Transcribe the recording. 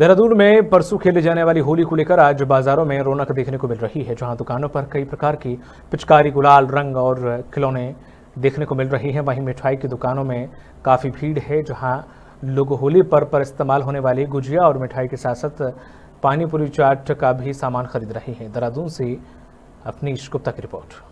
देहरादून में परसों खेले जाने वाली होली को लेकर आज बाजारों में रौनक देखने को मिल रही है, जहाँ दुकानों पर कई प्रकार की पिचकारी, गुलाल, रंग और खिलौने देखने को मिल रही हैं। वहीं मिठाई की दुकानों में काफ़ी भीड़ है, जहाँ लोग होली पर पर इस्तेमाल होने वाली गुजिया और मिठाई के साथ साथ पानीपुरी चाट का भी सामान खरीद रहे हैं। देहरादून से अपनी गुप्ता की रिपोर्ट।